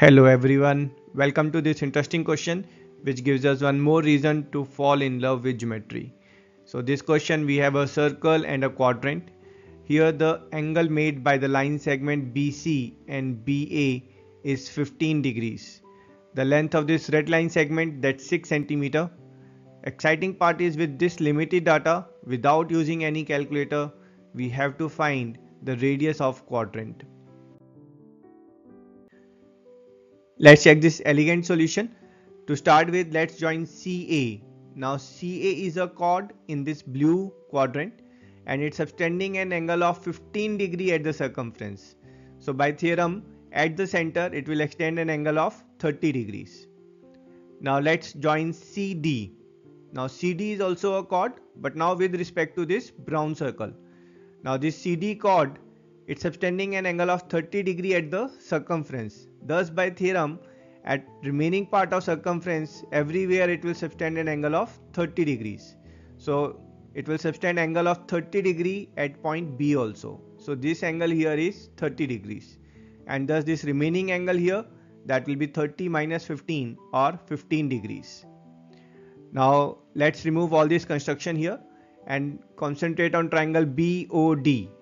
Hello everyone, welcome to this interesting question which gives us one more reason to fall in love with geometry. So this question we have a circle and a quadrant. Here the angle made by the line segment BC and BA is 15 degrees. The length of this red line segment that's 6 centimeter. Exciting part is with this limited data without using any calculator we have to find the radius of quadrant. Let's check this elegant solution. To start with, let's join CA. Now CA is a chord in this blue quadrant and it's extending an angle of 15 degree at the circumference. So by theorem, at the center, it will extend an angle of 30 degrees. Now let's join CD. Now CD is also a chord, but now with respect to this brown circle. Now this CD chord, it's extending an angle of 30 degree at the circumference. Thus by theorem at remaining part of circumference everywhere it will subtend an angle of 30 degrees. So it will subtend angle of 30 degree at point B also. So this angle here is 30 degrees and thus this remaining angle here that will be 30 minus 15 or 15 degrees. Now let's remove all this construction here and concentrate on triangle BOD.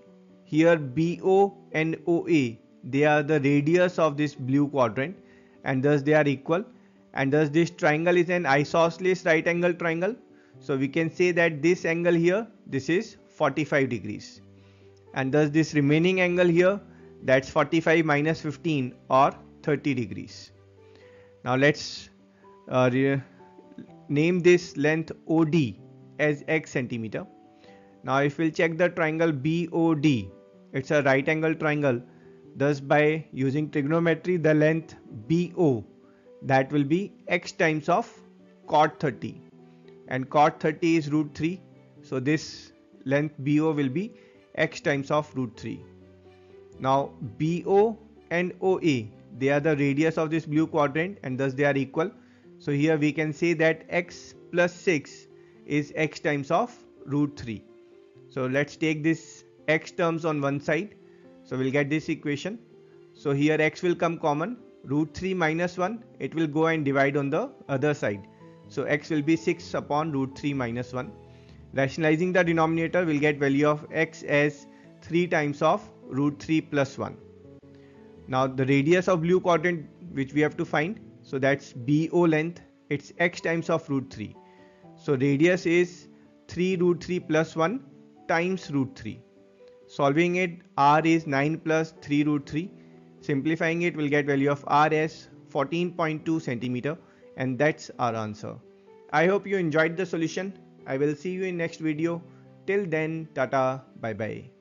Here BO and OA they are the radius of this blue quadrant and thus they are equal. And thus this triangle is an isosceles right angle triangle. So we can say that this angle here this is 45 degrees. And thus this remaining angle here that's 45 minus 15 or 30 degrees. Now let's uh, name this length OD as x centimeter. Now if we'll check the triangle BOD it's a right angle triangle Thus by using trigonometry the length BO that will be x times of cot 30 and cot 30 is root 3 so this length BO will be x times of root 3. Now BO and OA they are the radius of this blue quadrant and thus they are equal. So here we can say that x plus 6 is x times of root 3. So let's take this x terms on one side so we'll get this equation. So here x will come common. Root 3 minus 1 it will go and divide on the other side. So x will be 6 upon root 3 minus 1. Rationalizing the denominator we'll get value of x as 3 times of root 3 plus 1. Now the radius of blue quadrant which we have to find. So that's BO length. It's x times of root 3. So radius is 3 root 3 plus 1 times root 3. Solving it, r is 9 plus 3 root 3. Simplifying it, we'll get value of r as 14.2 centimeter and that's our answer. I hope you enjoyed the solution. I will see you in next video. Till then, tata, bye bye.